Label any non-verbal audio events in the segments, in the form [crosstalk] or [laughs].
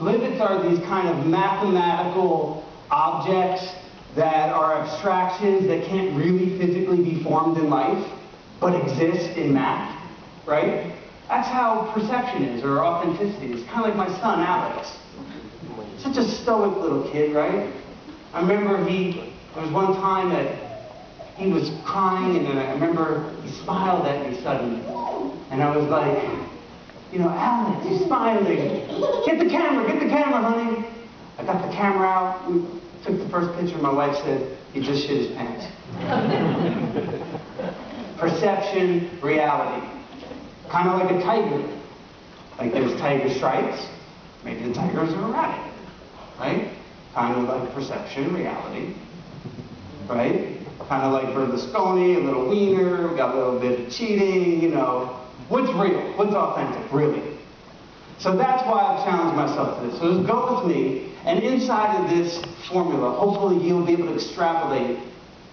Limits are these kind of mathematical objects that are abstractions that can't really physically be formed in life, but exist in math, right? That's how perception is, or authenticity. It's kind of like my son, Alex. Such a stoic little kid, right? I remember he, there was one time that he was crying, and then I remember he smiled at me suddenly. And I was like, you know, Alex, you're smiling. Get the camera, get the camera, honey. I got the camera out, we took the first picture, my wife said, he just shit his pants. [laughs] Perception, reality. Kind of like a tiger. Like there's tiger stripes, maybe the tigers are a rabbit, right? Kind of like perception, reality, right? Kind of like Berlusconi, a little wiener, we got a little bit of cheating, you know, What's real? What's authentic, really? So that's why I've challenged myself to this. So just go with me, and inside of this formula, hopefully you'll be able to extrapolate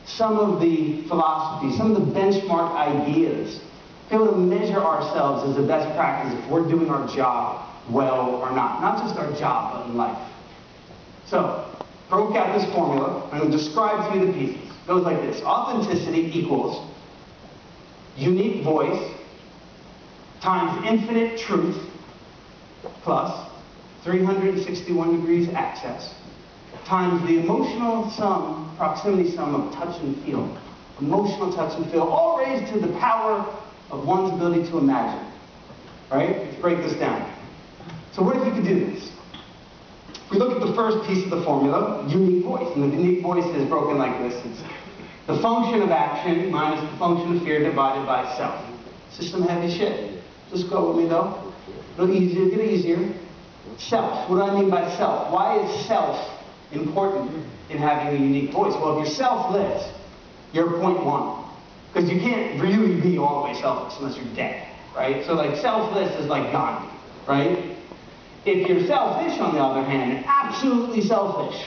some of the philosophy, some of the benchmark ideas, be able to measure ourselves as a best practice if we're doing our job well or not. Not just our job, but in life. So, broke out this formula. Going to describe to you the pieces. It goes like this. Authenticity equals unique voice times infinite truth plus 361 degrees access times the emotional sum, proximity sum of touch and feel. Emotional touch and feel, all raised to the power of one's ability to imagine. Right? Let's break this down. So what if you could do this? If we look at the first piece of the formula, unique voice, and the unique voice is broken like this. It's the function of action minus the function of fear divided by self. Some heavy shit. Just go with me though. A little easier, get easier. Self. What do I mean by self? Why is self important in having a unique voice? Well, if you're selfless, you're point one. Because you can't really be all the way selfless unless you're dead, right? So like selfless is like Gandhi, right? If you're selfish, on the other hand, absolutely selfish,